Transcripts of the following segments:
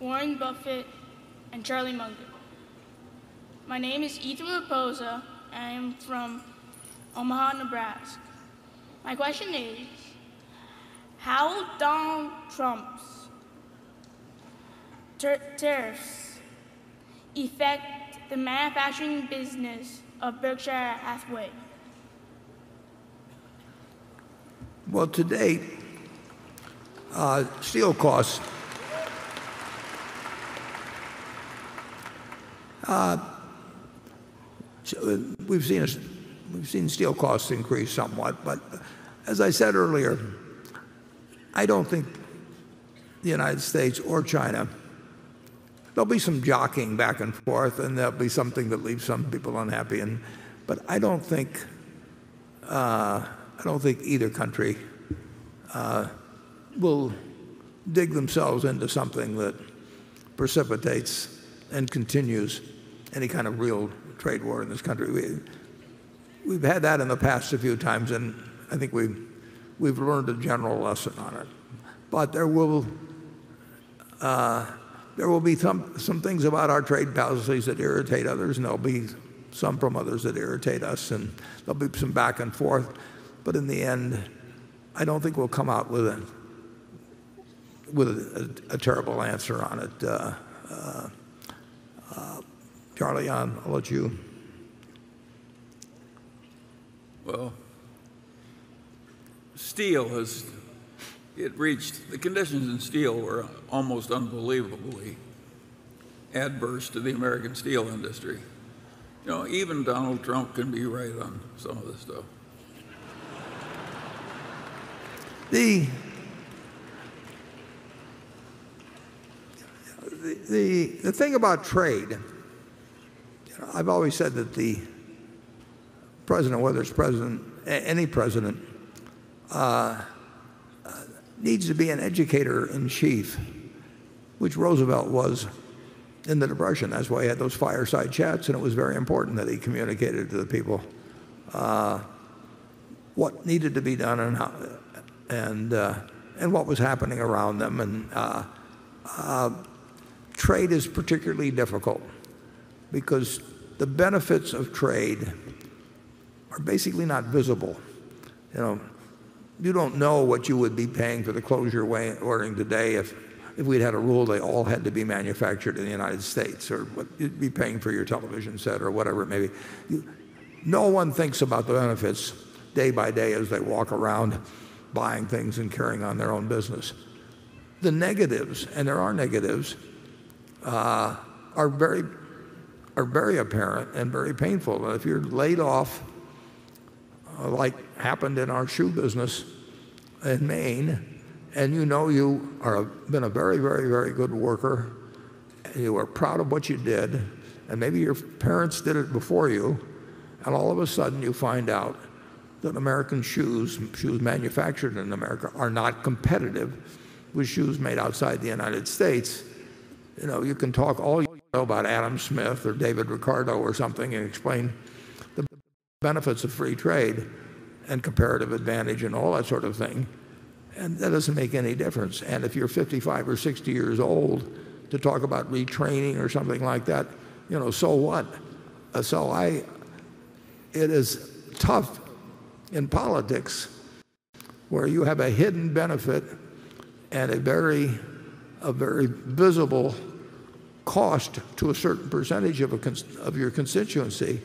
Warren Buffett, and Charlie Munger. My name is Ethan Raposa, and I am from Omaha, Nebraska. My question is How will Donald Trump's ter- tariffs affect the manufacturing business of Berkshire Hathaway? Well, to date, uh, steel costs we've seen, a, we've seen steel costs increase somewhat, but as I said earlier, I don't think the United States or China, there'll be some jockeying back and forth, and there'll be something that leaves some people unhappy. And, but I don't think, uh, I don't think either country uh, will dig themselves into something that precipitates and continues any kind of real trade war in this country. We, we've had that in the past a few times, and I think we've, we've learned a general lesson on it. But there will, uh, there will be some, some things about our trade policies that irritate others, and there'll be some from others that irritate us, and there'll be some back and forth. But in the end, I don't think we'll come out with a, terrible answer on it. Uh, uh, uh, Charlie, on, I'll let you. Well, steel has it reached the conditions in steel were almost unbelievably adverse to the American steel industry. You know, even Donald Trump can be right on some of this stuff. The, the, the, the thing about trade, I've always said that the president, whether it's president, any president, uh, uh, needs to be an educator in chief, which Roosevelt was in the Depression. That's why he had those fireside chats, and it was very important that he communicated to the people uh, what needed to be done and how, and, uh, and what was happening around them. And uh, uh, trade is particularly difficult because the benefits of trade are basically not visible. You know, you don't know what you would be paying for the clothes you're ordering today if, if we'd had a rule they all had to be manufactured in the United States or what you'd be paying for your television set or whatever it may be. You, no one thinks about the benefits day by day as they walk around buying things and carrying on their own business. The negatives, and there are negatives, uh, are very are very apparent and very painful. And if you're laid off, uh, like happened in our shoe business in Maine, and you know you are been a very, very, very good worker, you are proud of what you did, and maybe your parents did it before you, and all of a sudden you find out that American shoes, shoes manufactured in America, are not competitive with shoes made outside the United States. You know, you can talk all know about Adam Smith or David Ricardo or something and explain the benefits of free trade and comparative advantage and all that sort of thing. And that doesn't make any difference. And if you're 55 or 60 years old, to talk about retraining or something like that, you know, so what? Uh, so I, it is tough in politics where you have a hidden benefit and a very, a very visible cost to a certain percentage of, a, of your constituency.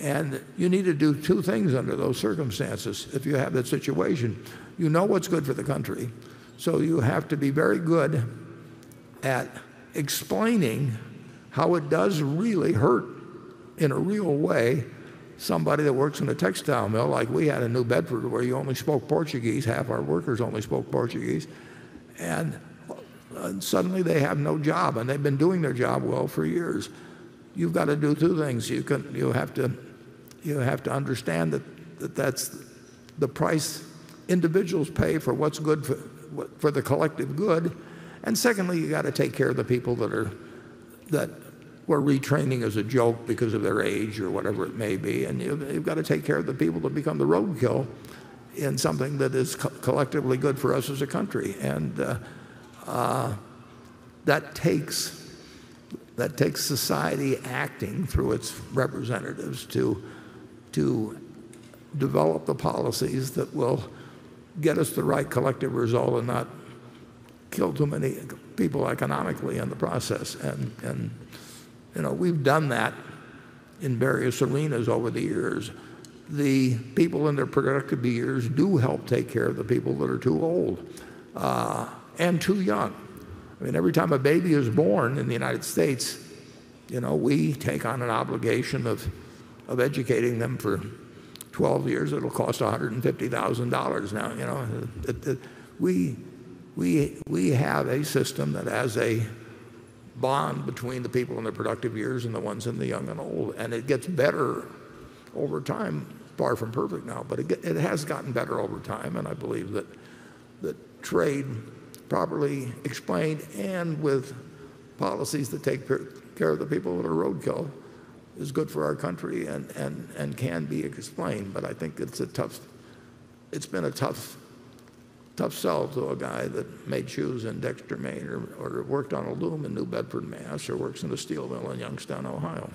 And you need to do two things under those circumstances if you have that situation. You know what's good for the country, so you have to be very good at explaining how it does really hurt in a real way somebody that works in a textile mill like we had in New Bedford where you only spoke Portuguese, half our workers only spoke Portuguese, and, and suddenly they have no job and they've been doing their job well for years. You've got to do two things. You, can, you, have, to, you have to understand that, that that's the price individuals pay for what's good for, for the collective good. And secondly, you got to take care of the people that are that where retraining as a joke because of their age or whatever it may be. And you've, you've got to take care of the people that become the roadkill in something that is co collectively good for us as a country. And uh, uh, that takes, that takes society acting through its representatives to, to develop the policies that will get us the right collective result and not kill too many people economically in the process. And, and you know, we've done that in various arenas over the years. The people in their productive years do help take care of the people that are too old uh, and too young. I mean, every time a baby is born in the United States, you know, we take on an obligation of, of educating them for 12 years. It'll cost $150,000 now. You know, it, it, we, we, we have a system that has a bond between the people in their productive years and the ones in the young and old. And it gets better over time, far from perfect now, but it, it has gotten better over time. And I believe that, that trade, properly explained and with policies that take care of the people that are roadkill, is good for our country and, and, and can be explained. But I think it's a tough, it's been a tough tough sell to a guy that made shoes in Dexter, Maine, or, or worked on a loom in New Bedford, Mass, or works in a steel mill in Youngstown, Ohio.